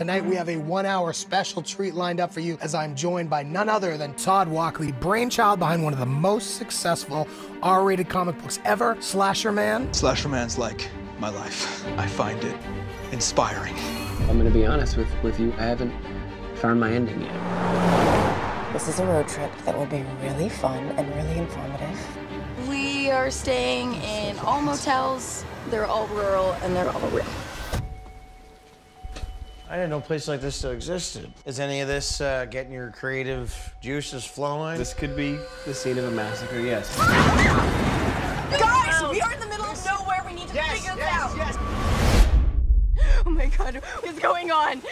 Tonight we have a one hour special treat lined up for you as I'm joined by none other than Todd Walkley, brainchild behind one of the most successful R rated comic books ever, Slasher Man. Slasher Man's like my life. I find it inspiring. I'm gonna be honest with, with you, I haven't found my ending yet. This is a road trip that will be really fun and really informative. We are staying in all motels. They're all rural and they're all real. I didn't know a place like this still existed. Is any of this uh, getting your creative juices flowing? This could be the scene of a massacre, yes. Guys, we are in the middle of nowhere. We need to figure this out. Yes. Oh my god, what is going on?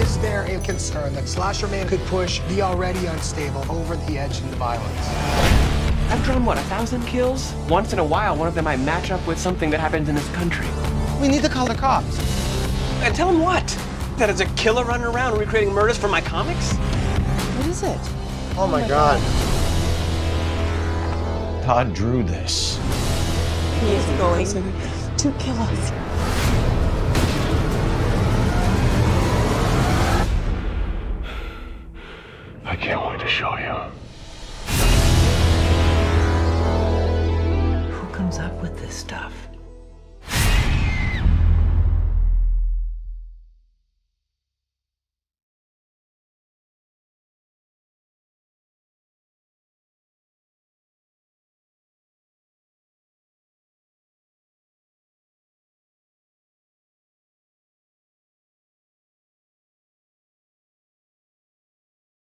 Is there a concern that Slasher Man could push the already unstable over the edge into violence? I've drawn, what, a thousand kills? Once in a while, one of them might match up with something that happens in this country. We need to call the cops. And tell them what? That it's a killer running around recreating murders from my comics? What is it? Oh my oh god. Todd drew this. He is going to kill us. I can't wait to show you. this stuff.